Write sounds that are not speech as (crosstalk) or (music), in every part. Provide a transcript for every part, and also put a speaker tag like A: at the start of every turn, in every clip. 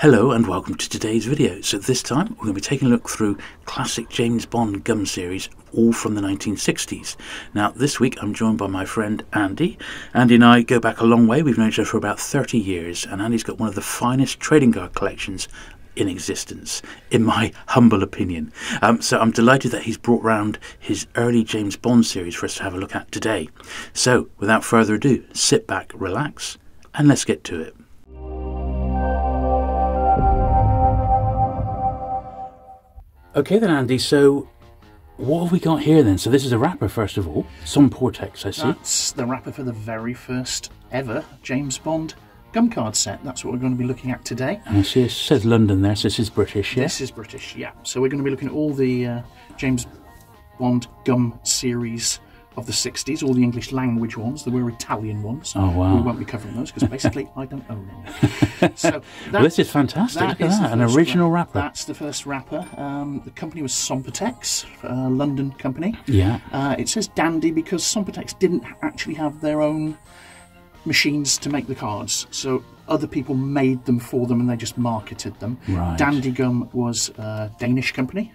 A: Hello and welcome to today's video. So this time we're going to be taking a look through classic James Bond gum series, all from the 1960s. Now this week I'm joined by my friend Andy. Andy and I go back a long way, we've known each other for about 30 years and Andy's got one of the finest trading card collections in existence, in my (laughs) humble opinion. Um, so I'm delighted that he's brought round his early James Bond series for us to have a look at today. So without further ado, sit back, relax and let's get to it. Okay then, Andy. So, what have we got here then? So this is a wrapper first of all. Somportex, I see.
B: That's the wrapper for the very first ever James Bond gum card set. That's what we're going to be looking at today.
A: And I see it says London there, so this is British, yeah?
B: This is British, yeah. So we're going to be looking at all the uh, James Bond gum series of the 60s, all the English language ones. There were Italian ones.
A: Oh, wow.
B: We won't be covering those because basically I don't own them. (laughs) So that,
A: well, this is fantastic. Look at that, an original
B: wrap-
A: wrapper.
B: That's the first wrapper. Um, the company was Somportex, a London company.
A: Yeah.
B: Uh, it says Dandy because Somportex didn't actually have their own machines to make the cards, so other people made them for them and they just marketed them.
A: Right.
B: Dandy Gum was a Danish company,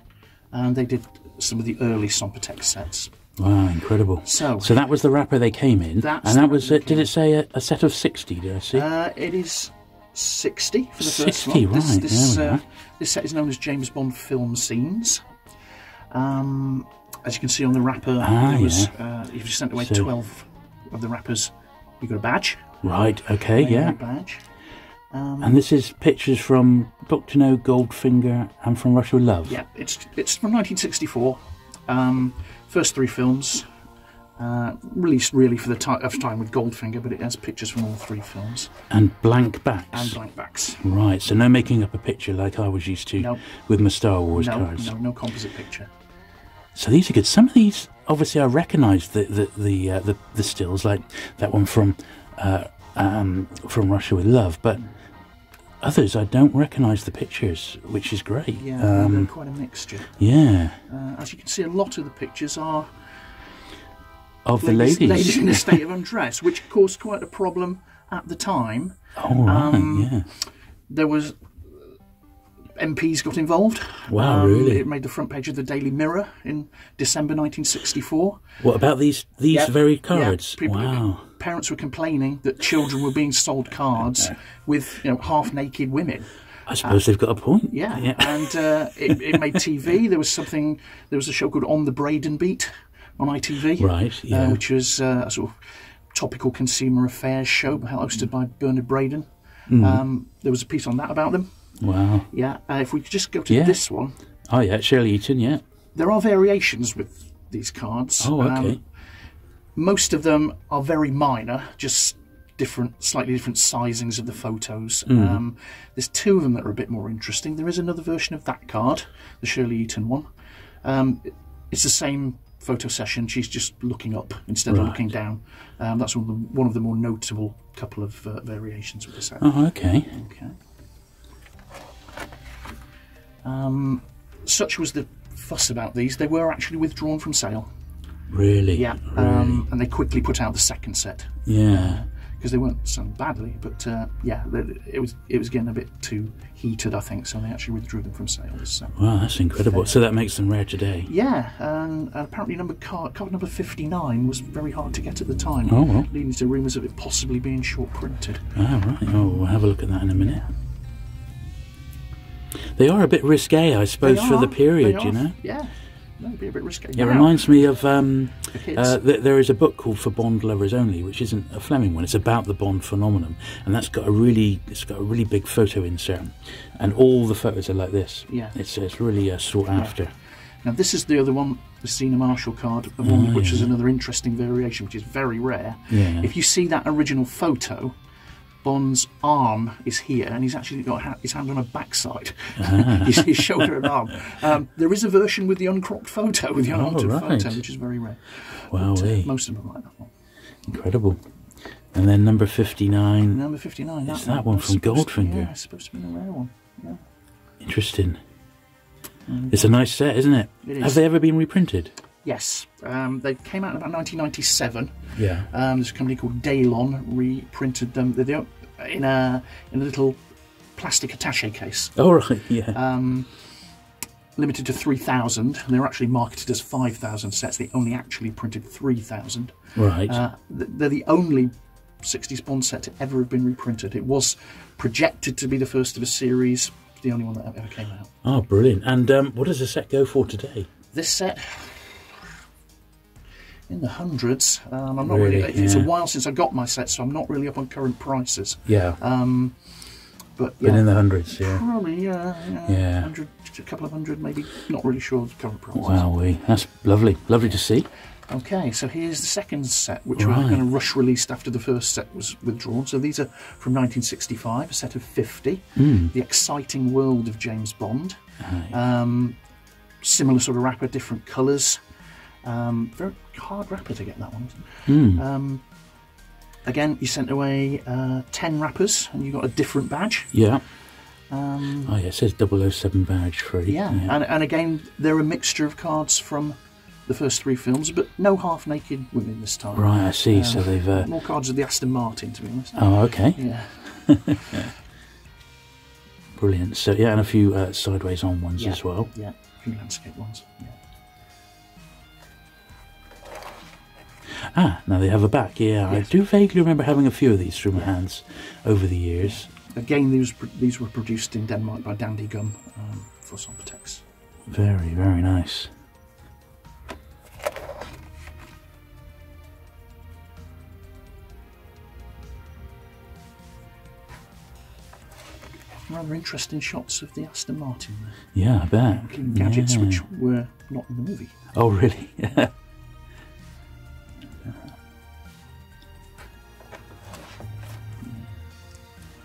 B: and they did some of the early Somportex sets.
A: Wow, incredible.
B: So-
A: so that was the wrapper they came in, and that was. Uh, did it say a, a set of sixty? Did I see?
B: Uh, it is 60 for the first one. This,
A: right,
B: this, uh, this set is known as James Bond Film Scenes. Um, as you can see on the wrapper,
A: Ah,
B: there was, uh, if you sent away
A: So-
B: 12 of the wrappers, you got a badge.
A: right. Okay. Yeah.
B: badge. Um,
A: And this is pictures from Dr. No, Goldfinger, and from Russia with Love.
B: Yeah, it's it's from 1964. Um, first three films uh, released really for the time with Goldfinger, but it has pictures from all three films
A: And blank backs.
B: and blank backs.
A: Right. So no making up a picture like I was used to
B: No.
A: with my Star Wars
B: No,
A: cards.
B: no, no composite picture.
A: So these are good. Some of these, obviously, I recognise the the the, uh, the the stills, like that one from uh, um, from Russia with Love, but others I don't recognise the pictures, which is great.
B: Yeah,
A: um,
B: quite a mixture.
A: yeah.
B: Uh, as you can see, a lot of the pictures are
A: Of the
B: ladies,
A: ladies.
B: in a (laughs) state of undress, which caused quite a problem at the time.
A: oh right,
B: um,
A: yeah.
B: There was MPs got involved.
A: Wow,
B: Um,
A: really?
B: It made the front page of the Daily Mirror in December 1964.
A: What about these these
B: Yeah,
A: very
B: yeah,
A: cards?
B: people-
A: wow.
B: Parents were complaining that children were being sold cards with you know half-naked women.
A: I suppose they've got a point.
B: Yeah,
A: Yeah.
B: and uh, it, it made (laughs) TV. There was something. There was a show called On the Braden Beat on ITV,
A: Right,
B: uh,
A: yeah.
B: which was uh, a sort of topical consumer affairs show hosted by Bernard Braden.
A: Hmm.
B: Um, there was a piece on that about them.
A: Wow.
B: Yeah, uh, if we could just go to
A: Yeah.
B: this one,
A: Oh yeah, Shirley Eaton. Yeah.
B: there are variations with these cards.
A: Oh
B: Um,
A: okay.
B: Most of them are very minor, just different, slightly different sizings of the photos.
A: Hmm.
B: Um, there's two of them that are a bit more interesting. There is another version of that card, the Shirley Eaton one. Um, it's the same photo session. She's just looking up instead of looking down. Um, that's one of, the, one of the more notable couple of uh, variations with the set.
A: Oh okay.
B: Okay. Um, such was the fuss about these. They were actually withdrawn from sale.
A: Really.
B: Yeah, um, and they quickly put out the second set
A: Yeah.
B: because they weren't selling badly. But uh, yeah, it was it was getting a bit too heated, I think. So they actually withdrew them from sales. Set.
A: Wow, that's incredible. So that makes them rare today.
B: Yeah, and apparently number card, card number fifty nine was very hard to get at the time,
A: Oh, well.
B: leading to rumours of it possibly being short printed.
A: Ah, right. Oh, we'll have a look at that in a minute. They are a bit risque, I suppose, for the period, you know?
B: Yeah, that'd be a bit risky.
A: It
B: Now,
A: reminds me of. Um, uh, th- there is a book called For Bond Lovers Only, which isn't a Fleming one. It's about the Bond phenomenon, and that's got a really, it's got a really big photo insert, and all the photos are like this.
B: Yeah.
A: it's it's really uh, sought after.
B: Now this is the other one, the Zena Marshall card, one
A: Oh,
B: which is another interesting variation, which is very rare.
A: Yeah.
B: If you see that original photo, Bond's arm is here, and he's actually got ha- his hand on a backside, (laughs) his, his shoulder and arm. Um, there is a version with the uncropped photo, with the unaltered
A: Oh, right.
B: photo, which is very rare.
A: Wow,
B: But, uh, most of them like that one.
A: incredible. And then number fifty-nine.
B: Number fifty-nine.
A: It's that one
B: was
A: from
B: supposed to-
A: Goldfinger.
B: yeah, it's supposed to be a rare one. Yeah.
A: Interesting. It's a nice set, isn't it?
B: It
A: Have they ever been reprinted?
B: Yes, um, they came out in about 1997.
A: Yeah.
B: Um, there's a company called Daylon reprinted them. They're in a in a little plastic attache case,
A: Oh right, (laughs) yeah.
B: um, limited to 3,000. And they were actually marketed as 5,000 sets. They only actually printed 3,000.
A: right.
B: Uh, they're the only 60s Bond set to ever have been reprinted. It was projected to be the first of a series, the only one that ever came out.
A: oh, brilliant. And um, what does the set go for today?
B: This set, in the hundreds. Um, I'm not
A: Really?
B: really. It's a while since I got my set, so I'm not really up on current prices.
A: Yeah.
B: Um, but
A: Been
B: yeah,
A: in the hundreds, yeah.
B: probably yeah, yeah,
A: Yeah.
B: Hundred, a couple of hundred, maybe. Not really sure of the current prices.
A: Wowee. That's lovely. Lovely to see.
B: Okay, so here's the second set, which
A: Right.
B: we're going to rush released after the first set was withdrawn. So these are from 1965, a set of 50.
A: Hmm.
B: The Exciting World of James Bond. Um, similar sort of wrapper, different colours. Um, very hard wrapper to get that one.
A: Hmm.
B: Um, again, you sent away uh, 10 wrappers and you got a different badge.
A: Yeah.
B: Um,
A: Oh yeah, it says 007 badge free.
B: yeah, And, and again, they're a mixture of cards from the first three films, but no half naked women this time.
A: Right, I see. so they've. Uh,
B: More cards of the Aston Martin, to be honest.
A: oh, okay.
B: Yeah, (laughs)
A: Brilliant. So yeah, and a few uh, sideways on ones
B: Yeah.
A: as well.
B: yeah, a few landscape ones. Yeah.
A: Ah, now they have a back. Yeah, I do vaguely remember having a few of these through my hands over the years.
B: Again, these were, these were produced in Denmark by Dandy Gum um, for Somportex.
A: Very, very nice.
B: Rather interesting shots of the Aston Martin there,
A: Yeah, I bet.
B: gadgets
A: Yeah.
B: which were not in the movie.
A: Oh, really? (laughs)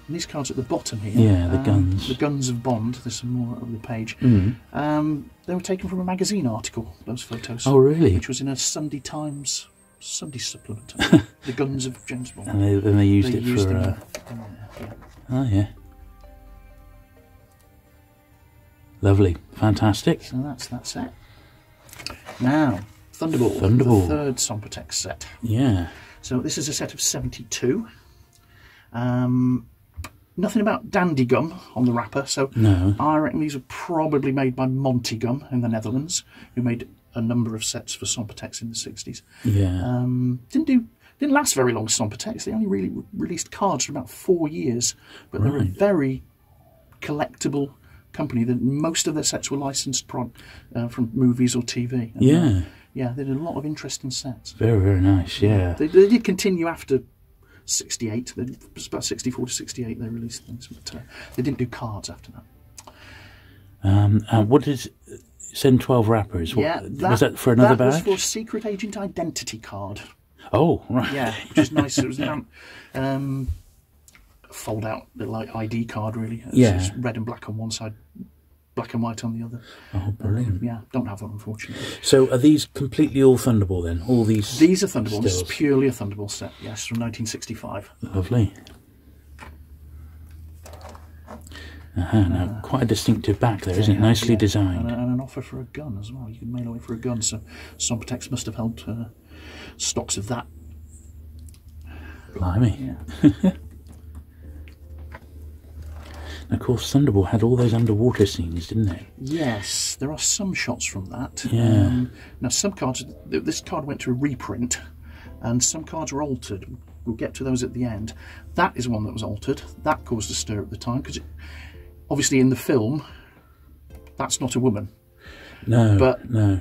B: And these cards at the bottom here.
A: Yeah, the
B: um,
A: guns.
B: The guns of Bond. There's some more over the page.
A: Mm.
B: Um, they were taken from a magazine article. Those photos.
A: Oh, really?
B: Which was in a Sunday Times Sunday supplement. (laughs) the guns of James Bond.
A: And they, and they used
B: They
A: it
B: used
A: for. Uh,
B: in- in yeah.
A: oh, yeah. Lovely. Fantastic.
B: So that's that set. Now, Thunderball.
A: Thunderball.
B: The third Somportex set.
A: Yeah.
B: So this is a set of 72. Um, nothing about Dandy Gum on the wrapper, so
A: No.
B: I reckon these were probably made by Monty Gum in the Netherlands, who made a number of sets for Somportex in the 60s.
A: Yeah.
B: Um, didn't do didn't last very long. Somportex. They only really re- released cards for about four years, but they're a very collectible company. That most of their sets were licensed from, uh, from movies or TV. Uh,
A: yeah.
B: yeah, they did a lot of interesting sets.
A: Very, very nice. Yeah.
B: They, they did continue after 68. They, it was about 64 to 68 they released things, but uh, they didn't do cards after that.
A: Um, and what is send twelve wrappers? What,
B: yeah,
A: was that for another
B: that was
A: badge?
B: for secret agent identity card.
A: Oh, right.
B: Yeah, which is nice. It was (laughs) an um, fold out little like ID card, really. It's,
A: Yeah.
B: it's red and black on one side, black and white on the other.
A: Oh, brilliant.
B: Yeah, don't have one unfortunately.
A: So are these completely all Thunderball then? All these?
B: These are Thunderball. This is purely a Thunderball set. Yes, from 1965.
A: Lovely. Uh-huh, now, quite a distinctive back there, isn't it? Nicely
B: yeah.
A: designed.
B: And, and an offer for a gun as well. You can mail away for a gun. So Somportex must have held uh, stocks of that.
A: Blimey.
B: Yeah. (laughs)
A: And of course, Thunderball had all those underwater scenes, didn't it?
B: Yes, there are some shots from that.
A: Yeah.
B: Um, now, some cards, this card went to a reprint, and some cards were altered. We'll get to those at the end. That is one that was altered. That caused a stir at the time because, obviously, in the film, that's not a woman.
A: No,
B: But-
A: no.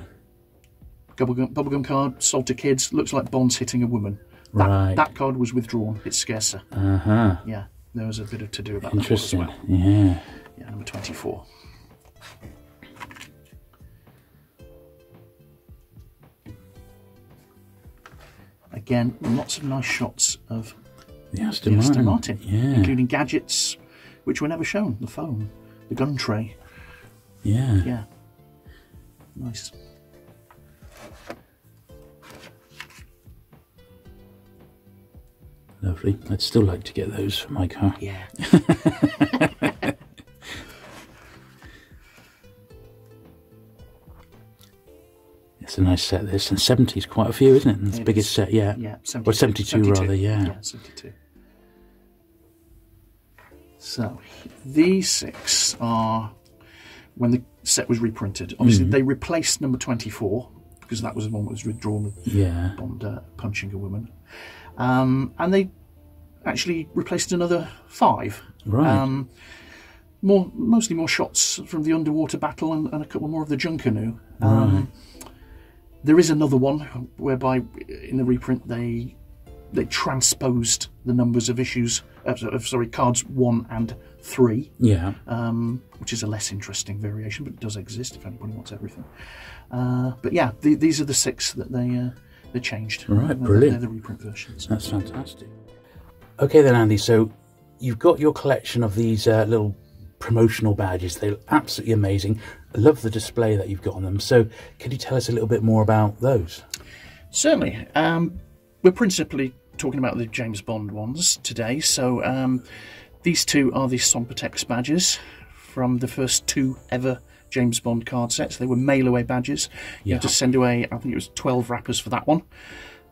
B: Bubblegum, bubblegum card sold to kids looks like Bond's hitting a woman. That,
A: Right.
B: that card was withdrawn. It's scarcer.
A: Uh huh.
B: Yeah, there was a bit of to do about that one as
A: Interesting.
B: well.
A: Yeah.
B: Yeah, number 24. Again, lots of nice shots of
A: The Aston,
B: the Aston
A: Martin.
B: Martin,
A: Yeah.
B: including gadgets which were never shown the phone, the gun tray.
A: Yeah.
B: Yeah. Nice.
A: Lovely. I'd still like to get those for my car.
B: Yeah. (laughs)
A: It's a nice set, this. And 70's quite a few, isn't it? And it's the biggest
B: is.
A: set yet.
B: Yeah,
A: Or 72, rather, yeah.
B: Yeah, 72. So these six are when the set was reprinted. Obviously, they replaced number 24 because that was the one that was withdrawn with
A: Yeah.
B: Bond uh, punching a woman. Um, and they actually replaced another five.
A: Right.
B: Um, more, mostly more shots from the underwater battle and, and a couple more of the Junkanoo. Um, There is another one whereby in the reprint they they transposed the numbers of issues uh, of sorry cards one and three,
A: yeah.
B: um, which is a less interesting variation, but it does exist if anybody wants everything. Uh, but yeah, the, these are the six that they uh, they changed.
A: Right,
B: They're-
A: brilliant.
B: They're the reprint versions.
A: That's fantastic. Okay, then, Andy. So you've got your collection of these uh, little promotional badges. They're absolutely amazing. I love the display that you've got on them. So, can you tell us a little bit more about those?
B: Certainly. Um, we're principally talking about the James Bond ones today. So um, these two are the Somportex badges from the first two ever James Bond card sets. They were mail away badges. You had to send away, I think it was 12 wrappers for that one,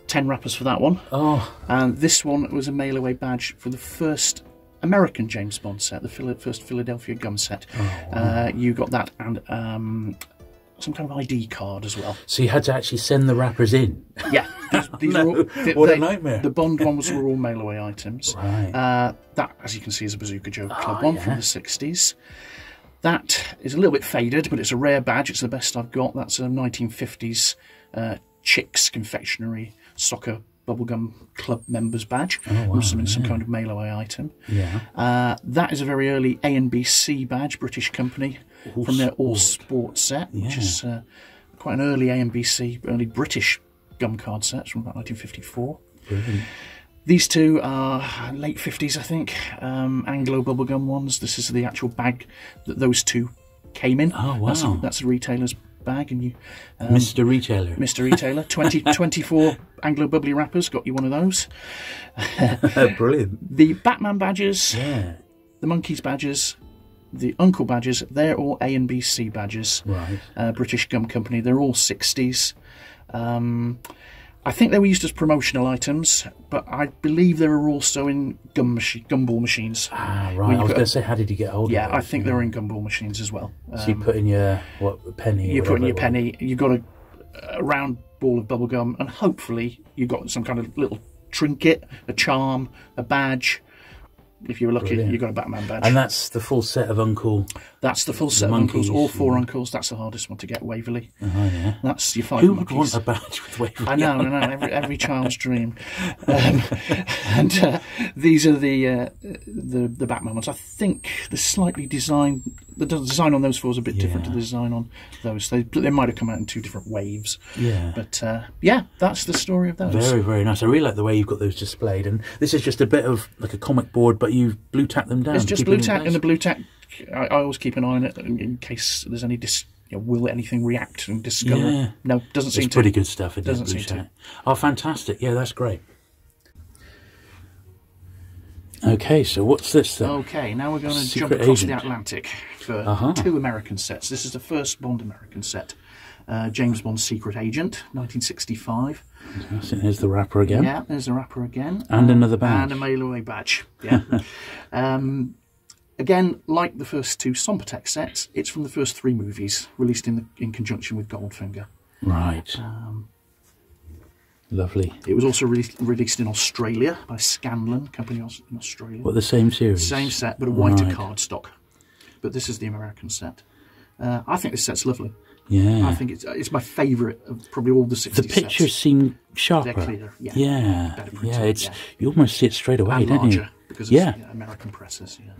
B: 10 wrappers for that one.
A: Oh,
B: And this one was a mail away badge for the first American James Bond set, the first Philadelphia gum set. uh, you got that and um, some kind of ID card as well.
A: so you had to actually send the wrappers in.
B: Yeah, these, (laughs) these are all, they-
A: what a nightmare.
B: The Bond ones were all mail away items.
A: Right.
B: Uh, that, as you can see, is a Bazooka Joe Club
A: Ah,
B: one
A: yeah.
B: from the 60s. That is a little bit faded, but it's a rare badge. It's the best I've got. That's a 1950s uh, Chix Confectionery Soccer Bubblegum Club members badge.
A: Oh, wow,
B: some, some kind of mail away item.
A: Yeah.
B: Uh, that is a very early A and B C badge, British company, from their All Sport set, which
A: Yeah.
B: is uh, quite an early A and B C, early British gum card sets from about 1954.
A: Brilliant.
B: These two are late 50s, I think, um, Anglo bubblegum ones. This is the actual bag that those two came in.
A: Oh,
B: That's
A: wow.
B: that's a retailer's bag, and you, um,
A: Mr. Retailer.
B: Mr. Retailer, (laughs) 20, 24 Anglo bubbly wrappers, got you one of those. (laughs)
A: Brilliant.
B: The Batman badges,
A: Yeah.
B: the Monkees badges, the Uncle badges, they're all A and B C badges.
A: Right.
B: Uh, British Gum Company, they're all 60s. Um, I think they were used as promotional items, but I believe they were also in gum machi- gumball machines.
A: Ah, right. I was going to say, how did you get hold
B: Yeah,
A: of
B: I
A: those?
B: think they were in gumball machines as well. Uh,
A: So you put in your what penny?
B: you put in your
A: whatever it was.
B: penny, you got a, a round ball of bubble gum, and hopefully you got some kind of little trinket, a charm, a badge. If you were lucky,
A: Brilliant.
B: you got a Batman badge.
A: And that's the full set of Uncle.
B: That's the full set of
A: Monkees,
B: uncles, all four
A: yeah.
B: uncles. That's the hardest one to get, Waverley.
A: Oh yeah.
B: That's your five
A: Who would want a badge with Waverley?
B: I know, I know, every, every child's dream. Um, (laughs) and uh, these are the, uh, the the Batman ones. I think the slightly design, the design on those four is a bit different to the design on those. They, they might have come out in two different waves.
A: Yeah.
B: But uh, yeah, that's the story of those.
A: Very, very nice. I really like the way you've got those displayed. And this is just a bit of like a comic board, but you've blue tacked them down.
B: it's just blue tack, and the blue tack. I, I always keep an eye on it in, case there's any dis. You know, will anything react and discover?
A: Yeah.
B: No, doesn't seem
A: It's
B: to.
A: pretty good stuff. It
B: Doesn't
A: blue
B: seem to.
A: Oh, fantastic. Yeah, that's great. Okay, so what's this then?
B: Okay, now we're going to jump
A: Secret
B: across
A: Agent.
B: the Atlantic for
A: Uh-huh.
B: two American sets. This is the first Bond American set. Uh, James Bond's Secret Agent, 1965.
A: I think there's the wrapper again.
B: Yeah, there's a wrapper again.
A: And
B: Uh,
A: another badge.
B: And a mail away badge. Yeah. (laughs) um, again, like the first two Somportex sets, it's from the first three movies, released in, the, in conjunction with Goldfinger.
A: Right.
B: Um,
A: Lovely.
B: It was also re- released in Australia by Scanlan, company in Australia.
A: What, the same series?
B: Same set, but a whiter
A: Right.
B: cardstock. But this is the American set. Uh, I think this set's lovely.
A: Yeah.
B: I think it's it's my favourite of probably all the 60s
A: the pictures seem sharper.
B: They're clearer, yeah.
A: Yeah. Yeah, it's
B: yeah.
A: you almost see it straight away,
B: and
A: don't
B: larger
A: you?
B: because
A: Yeah.
B: it's yeah, American presses. Yeah,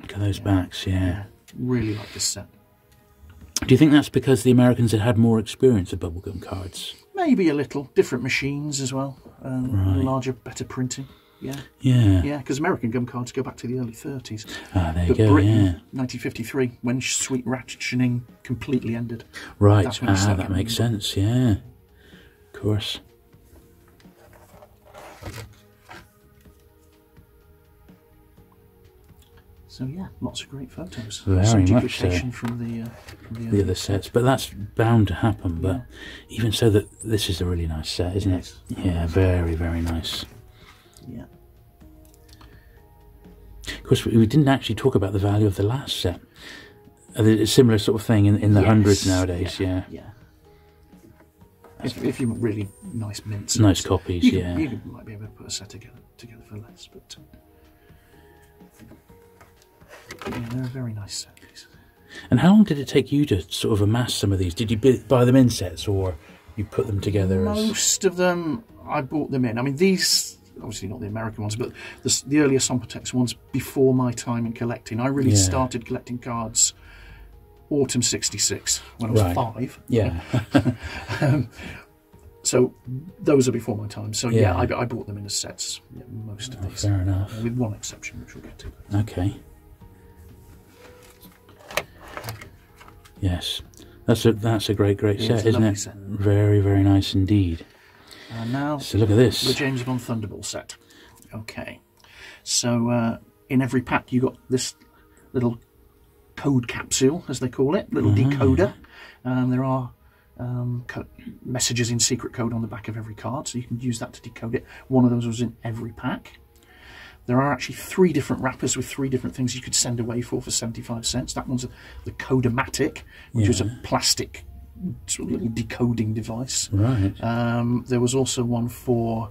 A: Look at those backs, yeah.
B: really like this set.
A: Do you think that's because the Americans had had more experience of bubblegum cards?
B: Maybe a little different machines as well, um,
A: Right.
B: larger, better printing. Yeah,
A: Yeah.
B: yeah, because American gum cards go back to the early 30s.
A: Ah, there you
B: But
A: go,
B: Britain,
A: yeah.
B: 1953, when sweet rationing completely ended.
A: Right,
B: you
A: ah, that makes sense, yeah. Of course.
B: So yeah, lots of great photos.
A: Very
B: Some
A: much so.
B: from the uh, from the,
A: The
B: other
A: other sets, but that's bound to happen. But even so, that this is a really nice set, isn't
B: Yes.
A: it? Yeah, very, very nice.
B: Yeah.
A: Of course, we didn't actually talk about the value of the last set. Uh, A similar sort of thing in, in the
B: Yes,
A: hundreds nowadays, yeah.
B: Yeah. If, if you want really nice mints,
A: Nice copies,
B: you,
A: yeah.
B: you might be able to put a set together together for less. But yeah, they're a very nice set.
A: And how long did it take you to sort of amass some of these? Did you buy them in sets or you put them together as.
B: Most of them, I bought them in. I mean, these obviously not the American ones, but the, the earlier Somportex ones before my time in collecting. I really
A: Yeah.
B: started collecting cards autumn '66 when I was
A: Right.
B: five.
A: Yeah. (laughs)
B: Um, so those are before my time. So yeah,
A: Yeah.
B: I, I bought them in as sets. Yeah, most of oh, these,
A: Fair enough.
B: with one exception, which we'll get to.
A: Okay. Yes. That's a that's a great great set, isn't it?
B: set.
A: Very very nice indeed.
B: And now
A: So look at this. the.
B: James Bond Thunderball set. Okay, so uh, in every pack you got this little code capsule, as they call it, little decoder. Um, there are um, co- messages in secret code on the back of every card, so you can use that to decode it. One of those was in every pack. There are actually three different wrappers with three different things you could send away for for 75 cents. That one's the Codomatic, which is a plastic sort of little decoding device.
A: Right.
B: Um, there was also one for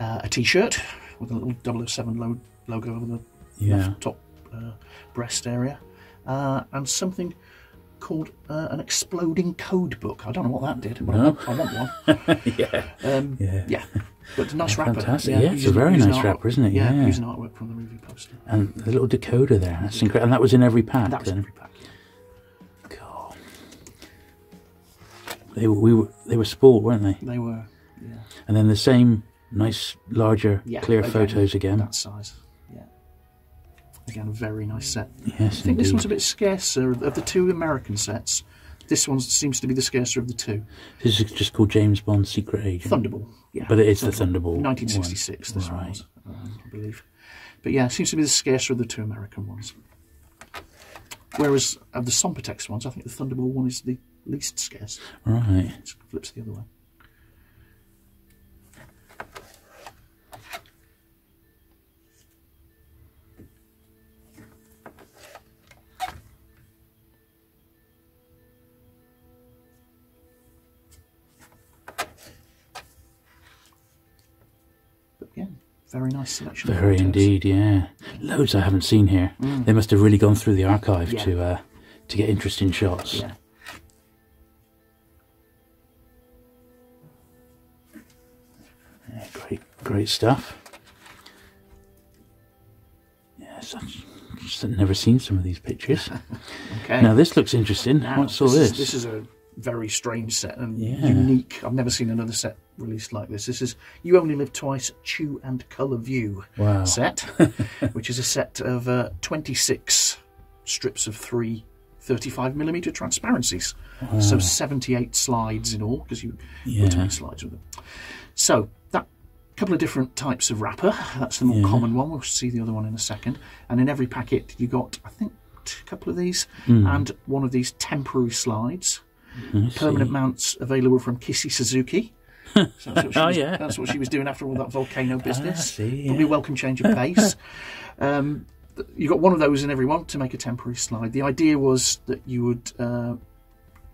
B: uh, a T-shirt with a little 007 lo- logo over the
A: Yeah.
B: left top uh, breast area, uh, and something called uh, an exploding code book. I don't know what that did, but I,
A: No.
B: want, I want one. (laughs)
A: yeah.
B: Um,
A: Yeah.
B: yeah, but a nice wrapper.
A: fantastic. Yeah, it's a very nice wrapper, isn't it?
B: Yeah,
A: Yeah.
B: using artwork from the movie poster.
A: And the little decoder there. That's incredible. And that was in every pack
B: That was in every pack. yeah.
A: God. They were, we were they were sport, weren't they?
B: They were, yeah,
A: And then the same nice larger
B: yeah
A: clear
B: again,
A: photos again.
B: That size, yeah. Again, a very nice set.
A: Yes,
B: I think this one's a bit scarcer of the two American sets. This one seems to be the scarcer of the two.
A: This is just called James Bond Secret Agent.
B: Thunderball, yeah.
A: But it is the Thunderball.
B: 1966,
A: one.
B: this one
A: Right.
B: was, um, I believe. But yeah, it seems to be the scarcer of the two American ones. Whereas of the Somportex ones, I think the Thunderball one is the least scarce.
A: Right.
B: It flips the other way. Very nice selection.
A: Very indeed, yeah. Loads I haven't seen here. They must have really gone through the archive
B: Mm. Yeah.
A: to uh, to get interesting shots.
B: Yeah.
A: Yeah, great, great stuff. Yes, I've just never seen some of these pictures. (laughs)
B: Okay.
A: now this looks interesting.
B: Now,
A: What's all this?
B: Is, this is a very strange set and
A: Yeah.
B: unique. I've never seen another set released like this. This is You Only Live Twice Chew and Colour View
A: Wow.
B: set, (laughs) which is a set of uh, 26 strips of three 35mm transparencies. So 78 slides in all, because you
A: Yeah.
B: automate slides with them. So that couple of different types of wrapper. That's the more
A: Yeah.
B: common one. We'll see the other one in a second. And in every packet, you got I think a couple of these
A: Hmm.
B: and one of these temporary slides.
A: I see.
B: Permanent mounts available from Kissy Suzuki. So that's, what she
A: Oh,
B: was,
A: yeah.
B: that's what she was doing after all that volcano business.
A: see,
B: Probably a welcome change of pace. (laughs) um, you got one of those in every one to make a temporary slide. The idea was that you would uh,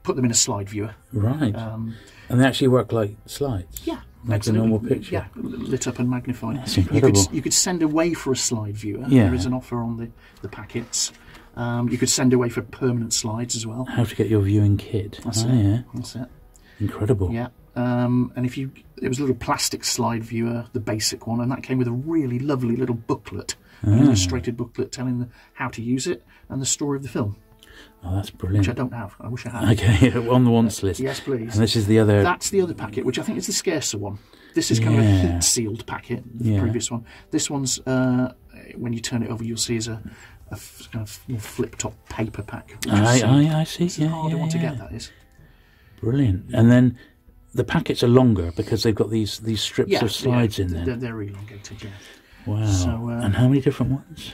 B: put them in a slide viewer.
A: Right.
B: Um,
A: and they actually work like slides.
B: yeah,
A: Like a normal picture.
B: Yeah, lit up and magnified.
A: That's
B: You could
A: incredible.
B: you could send away for a slide viewer.
A: Yeah.
B: There is an offer on the the packets. Um, you could send away for permanent slides as well.
A: How to get your viewing kit.
B: That's
A: oh,
B: it.
A: yeah.
B: That's it.
A: Incredible.
B: Yeah. Um, and if you, it was a little plastic slide viewer, the basic one, and that came with a really lovely little booklet,
A: Ah.
B: an illustrated booklet telling the, how to use it and the story of the film,
A: Oh, that's brilliant. which.
B: I don't have. I wish I had.
A: Okay, (laughs) on the wants list.
B: Yes, please.
A: And this is the other.
B: That's the other packet, which I think is the scarcer one. This is kind of a heat sealed packet, the
A: Yeah.
B: previous one. This one's, uh, when you turn it over, you'll see is a, kind of more flip top paper pack.
A: I,
B: uh,
A: I, I see.
B: it's
A: Yeah,
B: harder
A: yeah,
B: one to get, that is.
A: Brilliant. And then the packets are longer because they've got these these strips
B: Yeah,
A: of slides
B: yeah,
A: in
B: They're,
A: them.
B: they're elongated, yeah.
A: Wow.
B: So, uh,
A: and how many different ones?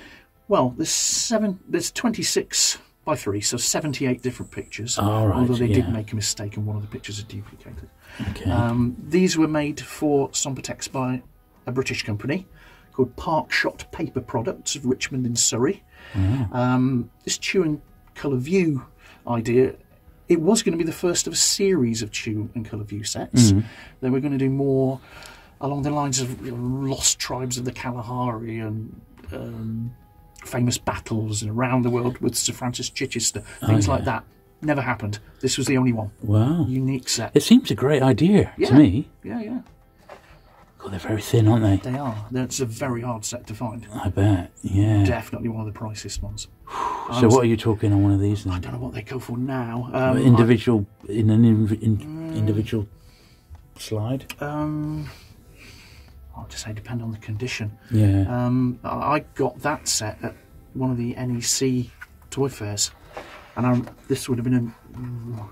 B: Well, there's seven. There's 26 by three, so 78 different pictures.
A: Oh, right,
B: although they did make a mistake and one of the pictures is duplicated.
A: Okay.
B: Um, these were made for Somportex by a British company called Park Shot Paper Products of Richmond in Surrey. Um, this Chew and Colour View idea, it was going to be the first of a series of Chew and Colour View sets. They were going to do more along the lines of you know, lost tribes of the Kalahari and um, famous battles and around the world with Sir Francis Chichester, things like that. Never happened. This was the only one.
A: Wow.
B: Unique set.
A: It seems a great idea
B: Yeah.
A: to me.
B: Yeah, yeah.
A: God, they're very thin, aren't they?
B: They are. That's a very hard set to find.
A: I bet. Yeah.
B: Definitely one of the priciest ones.
A: So what are you talking on one of these
B: I don't know what they go for now. Um,
A: individual in an inv- in, individual slide.
B: I, um, I'll just say depend on the condition.
A: Yeah.
B: Um, I I got that set at one of the NEC toy fairs, and I, this would have been mm,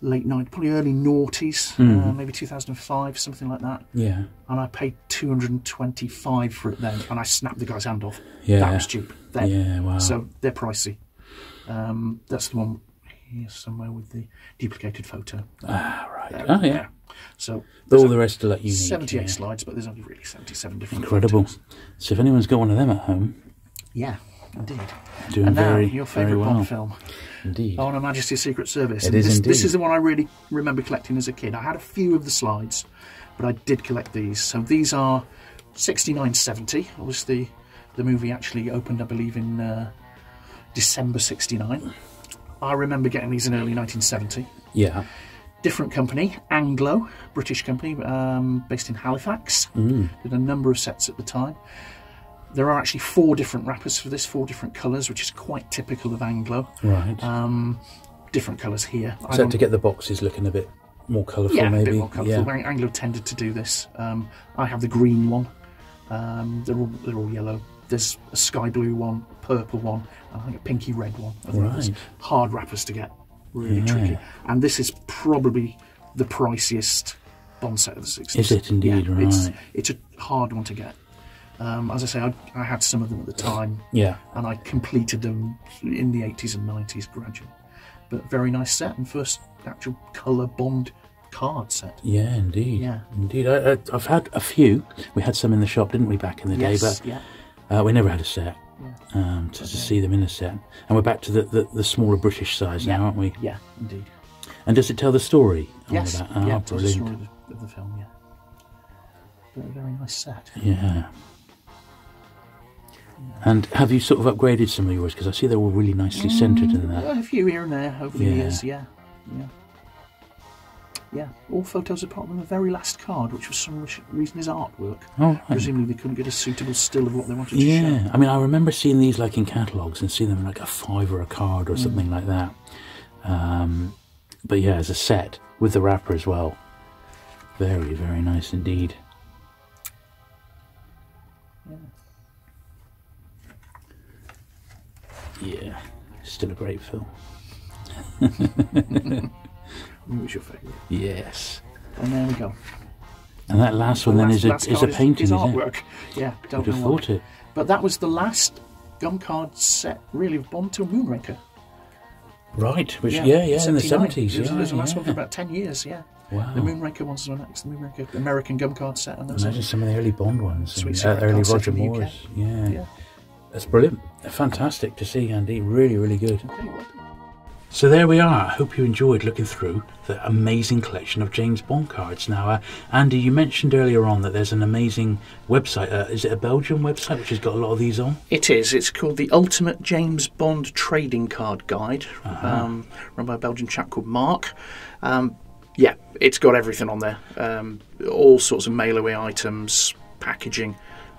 B: late night, probably early noughties, uh, maybe 2005, something like that.
A: yeah.
B: And I paid 225 for it then, and I snapped the guy's hand off.
A: Yeah.
B: That was cheap. Then.
A: Yeah. Wow.
B: So they're pricey. Um, that's the one here somewhere with the duplicated photo.
A: ah, right.
B: There,
A: Oh yeah.
B: So
A: All the rest are like unique.
B: 78
A: yeah.
B: slides, but there's only really 77 different.
A: Incredible.
B: photos.
A: So if anyone's got one of them at home,
B: Yeah, indeed.
A: doing
B: And now,
A: very,
B: your favourite
A: well.
B: Bond film,
A: Indeed.
B: On Her Majesty's Secret Service.
A: It
B: And
A: is
B: this,
A: indeed.
B: this is the one I really remember collecting as a kid. I had a few of the slides, but I did collect these. So these are 6970. Obviously, the movie actually opened, I believe, in uh, December 69. I remember getting these in early 1970.
A: Yeah.
B: different company, Anglo, British company, um, based in Halifax.
A: Mm.
B: Did a number of sets at the time. There are actually four different wrappers for this, four different colours, which is quite typical of Anglo.
A: Right.
B: Um, different colours here. I
A: so to get the boxes looking a bit more colourful,
B: yeah,
A: maybe.
B: a bit more colourful.
A: Yeah.
B: Anglo tended to do this. Um, I have the green one. Um, they're all they're all yellow. There's a sky blue one, purple one, and I think a pinky red one. I think
A: Right.
B: Hard wrappers to get, really
A: Yeah.
B: tricky. And this is probably the priciest Bond set of the 60s.
A: Is it indeed?
B: Yeah, It's,
A: Right.
B: it's a hard one to get. Um, as I say, I, I had some of them at the time,
A: Yeah.
B: and I completed them in the 80s and 90s gradually. But very nice set, and first actual colour Bond card set.
A: Yeah, indeed.
B: Yeah.
A: Indeed. I, I've had a few. We had some in the shop, didn't we, back in the
B: Yes,
A: day? But
B: yeah.
A: uh, we never had a set. Um, to, to see them in a set. And we're back to the, the, the smaller British size now, aren't we?
B: Yeah, indeed.
A: And does it tell the story?
B: Yes,
A: that? Ah,
B: yeah, it tells the story of the, of the film, yeah. Very, very nice set.
A: Yeah. And have you sort of upgraded some of yours? Because I see they're all really nicely centred in that.
B: Uh, a few here and there over the
A: Yeah.
B: years, yeah. Yeah. Yeah, all photos apart from the very last card, which for some re- reason is artwork.
A: Oh, right.
B: Presumably they couldn't get a suitable still of what they wanted to show. Yeah.
A: I mean, I remember seeing these like in catalogues and seeing them like a five or a card or
B: Mm.
A: something like that. Um, but yeah, as a set with the wrapper as well. Very, very nice indeed. Yeah, still a great film. (laughs)
B: Was your favourite?
A: Yes.
B: And there we go.
A: And that last one
B: The
A: then
B: last-
A: is a is a painting,
B: is,
A: is, it?
B: Yeah, don't
A: Would have
B: why.
A: thought it.
B: But that was the last gum card set, really, of Bond to Moonraker.
A: Right, which yeah, yeah, in the
B: 79.
A: seventies.
B: It was,
A: Yeah,
B: was the last
A: yeah.
B: one for about 10 years, yeah.
A: Wow.
B: The Moonraker ones were next. The Moonraker American gum card set. And those
A: Imagine some of the early Bond ones,
B: Sweet
A: and, uh, early Roger
B: in the UK.
A: Moore's. Yeah.
B: Yeah.
A: That's brilliant, fantastic to see, Andy. Really, really good. So there we are. I hope you enjoyed looking through the amazing collection of James Bond cards. Now, uh, Andy, you mentioned earlier on that there's an amazing website. Uh, is it a Belgian website which has got a lot of these on?
B: It is. It's called the Ultimate James Bond Trading Card Guide,
A: Uh-huh.
B: um, run by a Belgian chap called Mark. Um, yeah, it's got everything on there. Um, all sorts of mail away items, packaging.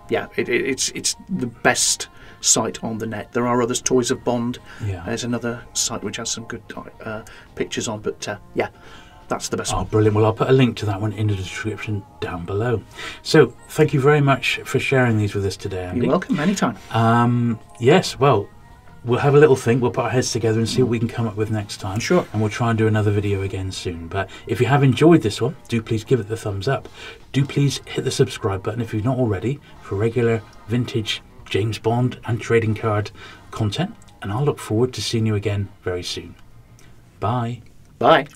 B: Yeah, it, it, it's it's the best site on the net. There are others. Toys of Bond.
A: Yeah.
B: There's another site which has some good uh, pictures on, but uh, yeah, that's the best
A: Oh,
B: one.
A: brilliant. Well, I'll put a link to that one in the description down below. So, thank you very much for sharing these with us today, Andy.
B: You're welcome. Anytime.
A: Um, yes, well, we'll have a little think. We'll put our heads together and see what we can come up with next time.
B: Sure.
A: And we'll try and do another video again soon. But if you have enjoyed this one, do please give it the thumbs up. Do please hit the subscribe button if you've not already for regular vintage James Bond and trading card content. And I'll look forward to seeing you again very soon. Bye.
B: Bye.